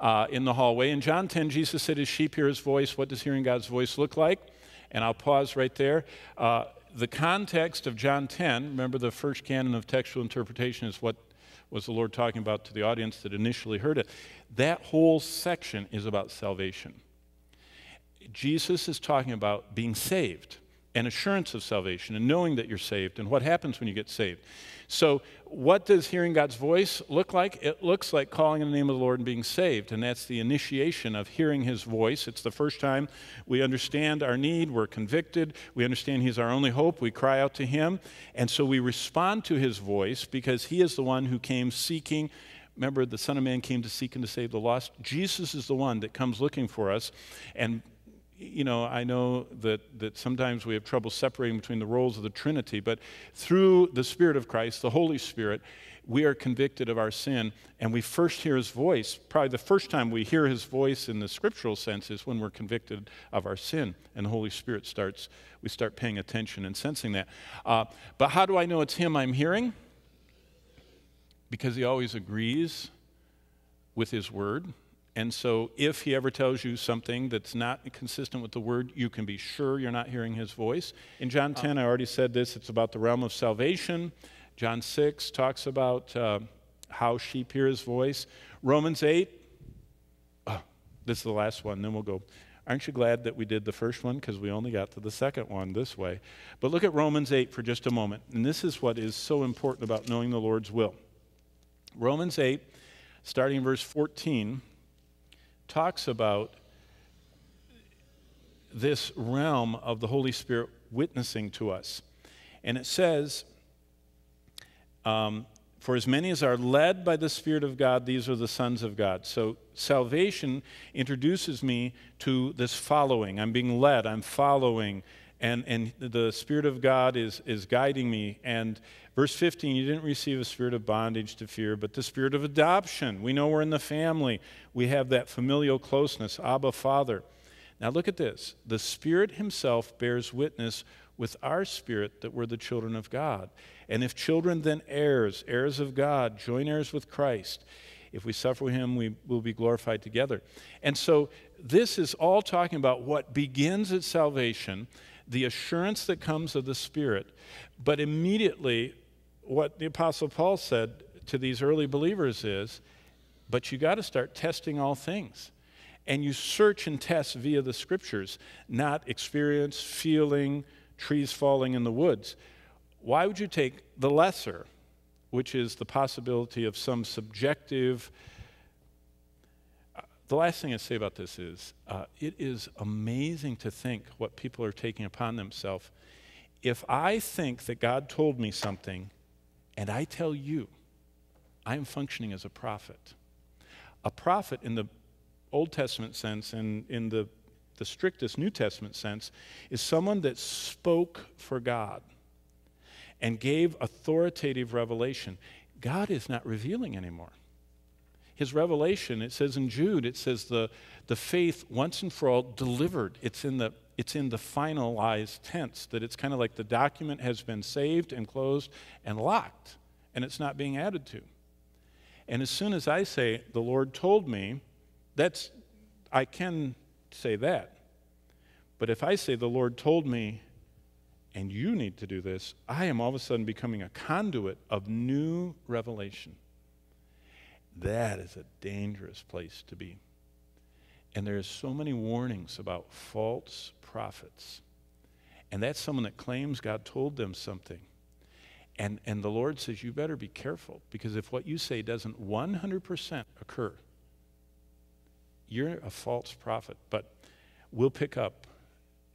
uh, in the hallway. In John 10, Jesus said, His sheep hear his voice. What does hearing God's voice look like? And I'll pause right there. Uh, the context of John 10, remember the first canon of textual interpretation is what was the Lord talking about to the audience that initially heard it. That whole section is about salvation. Jesus is talking about being saved and assurance of salvation and knowing that you're saved and what happens when you get saved. So, what does hearing God's voice look like? It looks like calling in the name of the Lord and being saved, and that's the initiation of hearing His voice. It's the first time we understand our need, we're convicted, we understand He's our only hope, we cry out to Him, and so we respond to His voice because He is the one who came seeking. Remember, the Son of Man came to seek and to save the lost. Jesus is the one that comes looking for us, and you know, I know that, that sometimes we have trouble separating between the roles of the Trinity, but through the Spirit of Christ, the Holy Spirit, we are convicted of our sin, and we first hear His voice. Probably the first time we hear His voice in the scriptural sense is when we're convicted of our sin, and the Holy Spirit starts, we start paying attention and sensing that. Uh, but how do I know it's Him I'm hearing? Because He always agrees with His Word and so, if he ever tells you something that's not consistent with the word, you can be sure you're not hearing his voice. In John 10, I already said this, it's about the realm of salvation. John 6 talks about uh, how sheep hear his voice. Romans 8, oh, this is the last one, then we'll go. Aren't you glad that we did the first one? Because we only got to the second one this way. But look at Romans 8 for just a moment. And this is what is so important about knowing the Lord's will. Romans 8, starting verse 14 talks about this realm of the Holy Spirit witnessing to us. And it says, um, For as many as are led by the Spirit of God, these are the sons of God. So salvation introduces me to this following. I'm being led, I'm following, and, and the Spirit of God is, is guiding me. And Verse 15, you didn't receive a spirit of bondage to fear, but the spirit of adoption. We know we're in the family. We have that familial closeness, Abba, Father. Now look at this. The Spirit Himself bears witness with our spirit that we're the children of God. And if children, then heirs, heirs of God, joint heirs with Christ. If we suffer with Him, we will be glorified together. And so this is all talking about what begins at salvation, the assurance that comes of the Spirit. But immediately, what the Apostle Paul said to these early believers is, but you got to start testing all things. And you search and test via the scriptures, not experience, feeling, trees falling in the woods. Why would you take the lesser, which is the possibility of some subjective? The last thing I say about this is uh, it is amazing to think what people are taking upon themselves. If I think that God told me something and I tell you, I'm functioning as a prophet. A prophet in the Old Testament sense and in the, the strictest New Testament sense is someone that spoke for God and gave authoritative revelation. God is not revealing anymore. His revelation, it says in Jude, it says the, the faith once and for all delivered. It's in the it's in the finalized tense, that it's kind of like the document has been saved and closed and locked, and it's not being added to. And as soon as I say, the Lord told me, that's, I can say that. But if I say, the Lord told me, and you need to do this, I am all of a sudden becoming a conduit of new revelation. That is a dangerous place to be. And there's so many warnings about false prophets. And that's someone that claims God told them something. And, and the Lord says, You better be careful because if what you say doesn't 100% occur, you're a false prophet. But we'll pick up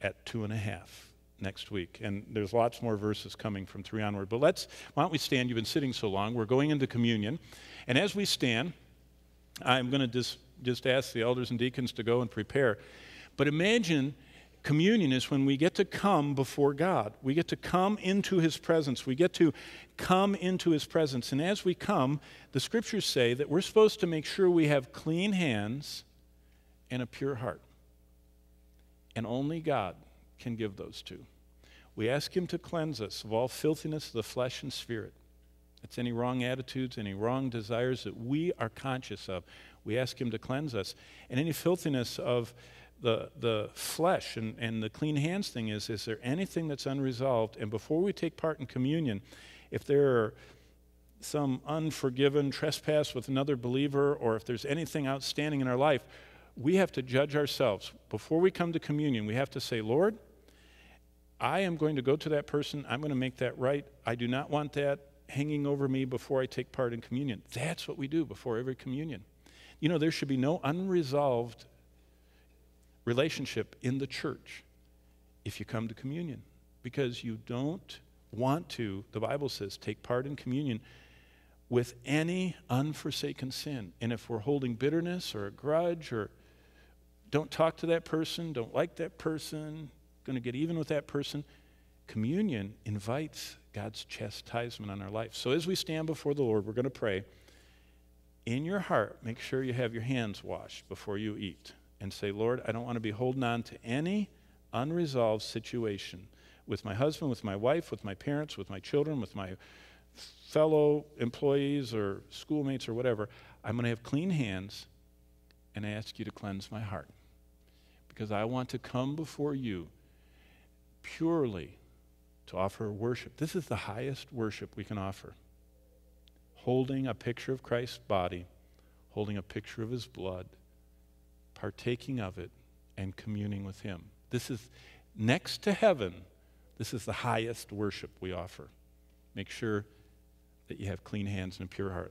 at two and a half next week. And there's lots more verses coming from three onward. But let's, why don't we stand? You've been sitting so long. We're going into communion. And as we stand, I'm going to just, just ask the elders and deacons to go and prepare. But imagine communion is when we get to come before God. We get to come into His presence. We get to come into His presence. And as we come, the scriptures say that we're supposed to make sure we have clean hands and a pure heart. And only God can give those two. We ask Him to cleanse us of all filthiness of the flesh and spirit. It's any wrong attitudes, any wrong desires that we are conscious of. We ask Him to cleanse us. And any filthiness of the, the flesh and, and the clean hands thing is is there anything that's unresolved? And before we take part in communion, if there are some unforgiven trespass with another believer, or if there's anything outstanding in our life, we have to judge ourselves. Before we come to communion, we have to say, Lord, I am going to go to that person. I'm going to make that right. I do not want that hanging over me before I take part in communion. That's what we do before every communion. You know, there should be no unresolved relationship in the church if you come to communion because you don't want to, the Bible says, take part in communion with any unforsaken sin. And if we're holding bitterness or a grudge or don't talk to that person, don't like that person, going to get even with that person, communion invites God's chastisement on our life. So as we stand before the Lord, we're going to pray. In your heart, make sure you have your hands washed before you eat and say, Lord, I don't want to be holding on to any unresolved situation with my husband, with my wife, with my parents, with my children, with my fellow employees or schoolmates or whatever. I'm going to have clean hands and I ask you to cleanse my heart because I want to come before you purely to offer worship. This is the highest worship we can offer. Holding a picture of Christ's body, holding a picture of his blood, partaking of it, and communing with him. This is next to heaven, this is the highest worship we offer. Make sure that you have clean hands and a pure heart.